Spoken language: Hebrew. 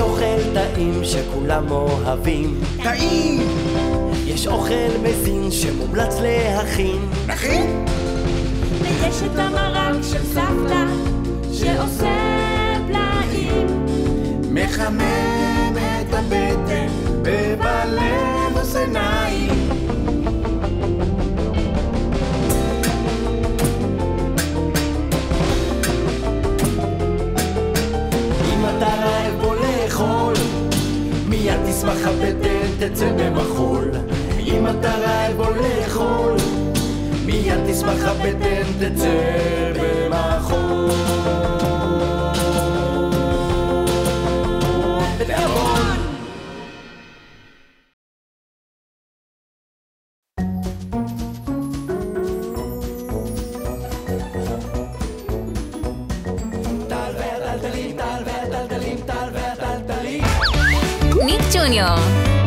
יש אוכל טעים שכולם אוהבים. טעים! יש אוכל מזין שמומלץ להכין. נכין? ויש את המרק של סבתא שעושה פלאים. מחמם את הבטן לאכול, מיד תשמח הבטן תצא במחול. אם אתה רעב בוא לאכול, מיד תשמח הבטן תצא במחול. בתיאבון! טל Jr.